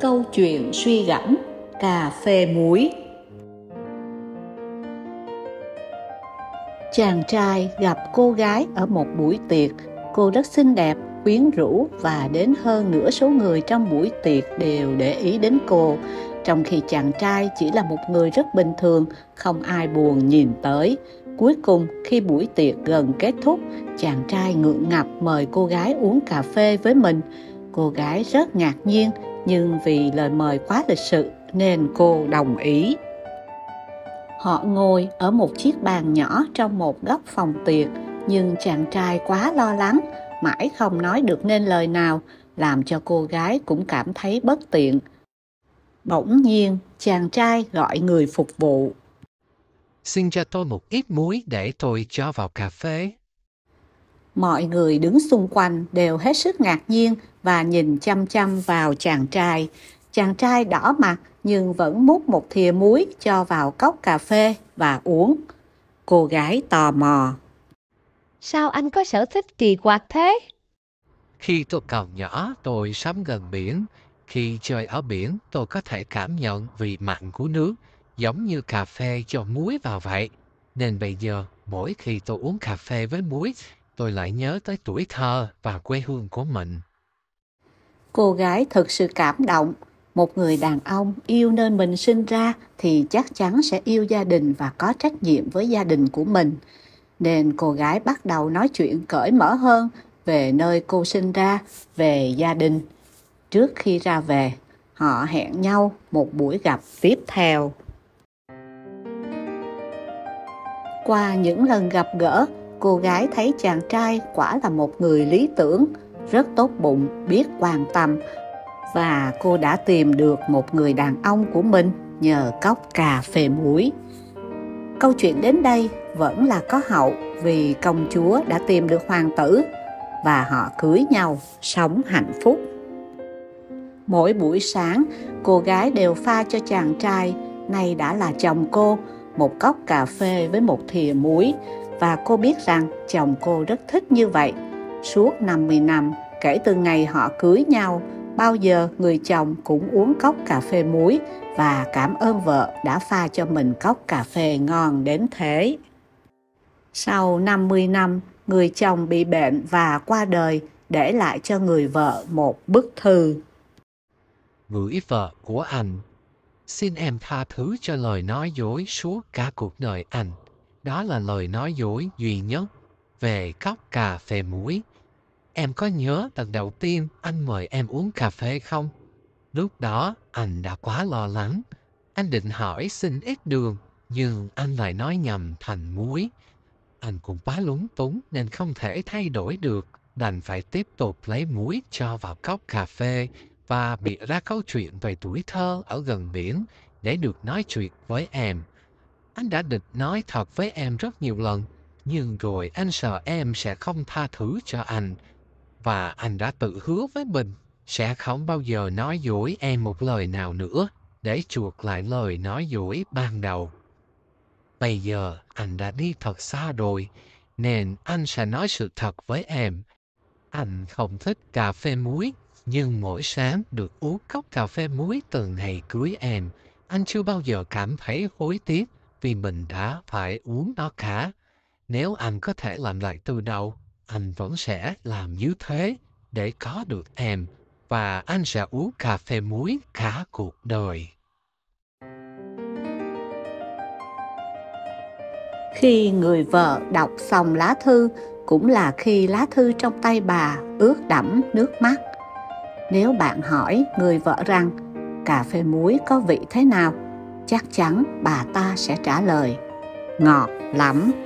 Câu chuyện suy gẫm Cà phê muối Chàng trai gặp cô gái ở một buổi tiệc Cô rất xinh đẹp, quyến rũ và đến hơn nửa số người trong buổi tiệc đều để ý đến cô trong khi chàng trai chỉ là một người rất bình thường, không ai buồn nhìn tới. Cuối cùng, khi buổi tiệc gần kết thúc, chàng trai ngượng ngập mời cô gái uống cà phê với mình. Cô gái rất ngạc nhiên, nhưng vì lời mời quá lịch sự nên cô đồng ý. Họ ngồi ở một chiếc bàn nhỏ trong một góc phòng tiệc, nhưng chàng trai quá lo lắng, mãi không nói được nên lời nào, làm cho cô gái cũng cảm thấy bất tiện. Bỗng nhiên, chàng trai gọi người phục vụ. Xin cho tôi một ít muối để tôi cho vào cà phê. Mọi người đứng xung quanh đều hết sức ngạc nhiên và nhìn chăm chăm vào chàng trai. Chàng trai đỏ mặt nhưng vẫn múc một thìa muối cho vào cốc cà phê và uống. Cô gái tò mò. Sao anh có sở thích kỳ quặc thế? Khi tôi còn nhỏ, tôi sống gần biển. Khi chơi ở biển, tôi có thể cảm nhận vị mặn của nước, giống như cà phê cho muối vào vậy. Nên bây giờ, mỗi khi tôi uống cà phê với muối, tôi lại nhớ tới tuổi thơ và quê hương của mình. Cô gái thật sự cảm động. Một người đàn ông yêu nơi mình sinh ra thì chắc chắn sẽ yêu gia đình và có trách nhiệm với gia đình của mình. Nên cô gái bắt đầu nói chuyện cởi mở hơn về nơi cô sinh ra, về gia đình. Trước khi ra về, họ hẹn nhau một buổi gặp tiếp theo. Qua những lần gặp gỡ, cô gái thấy chàng trai quả là một người lý tưởng, rất tốt bụng, biết quan tâm và cô đã tìm được một người đàn ông của mình nhờ cốc cà phê muối. Câu chuyện đến đây vẫn là có hậu vì công chúa đã tìm được hoàng tử và họ cưới nhau, sống hạnh phúc. Mỗi buổi sáng, cô gái đều pha cho chàng trai, nay đã là chồng cô, một cốc cà phê với một thìa muối và cô biết rằng chồng cô rất thích như vậy. Suốt 50 năm, kể từ ngày họ cưới nhau, bao giờ người chồng cũng uống cốc cà phê muối và cảm ơn vợ đã pha cho mình cốc cà phê ngon đến thế. Sau 50 năm, người chồng bị bệnh và qua đời, để lại cho người vợ một bức thư. Gửi vợ của anh, xin em tha thứ cho lời nói dối suốt cả cuộc đời anh. Đó là lời nói dối duy nhất về cốc cà phê muối. Em có nhớ lần đầu tiên anh mời em uống cà phê không? Lúc đó anh đã quá lo lắng. Anh định hỏi xin ít đường, nhưng anh lại nói nhầm thành muối. Anh cũng quá lúng túng nên không thể thay đổi được, đành phải tiếp tục lấy muối cho vào cốc cà phê và bịa ra câu chuyện về tuổi thơ ở gần biển để được nói chuyện với em. Anh đã định nói thật với em rất nhiều lần, nhưng rồi anh sợ em sẽ không tha thứ cho anh. Và anh đã tự hứa với mình sẽ không bao giờ nói dối em một lời nào nữa để chuộc lại lời nói dối ban đầu. Bây giờ anh đã đi thật xa rồi, nên anh sẽ nói sự thật với em. Anh không thích cà phê muối, nhưng mỗi sáng được uống cốc cà phê muối từ ngày cưới em, anh chưa bao giờ cảm thấy hối tiếc vì mình đã phải uống nó cả. Nếu anh có thể làm lại từ đầu, anh vẫn sẽ làm như thế để có được em và anh sẽ uống cà phê muối cả cuộc đời. Khi người vợ đọc xong lá thư cũng là khi lá thư trong tay bà ướt đẫm nước mắt. Nếu bạn hỏi người vợ rằng cà phê muối có vị thế nào, chắc chắn bà ta sẽ trả lời ngọt lắm.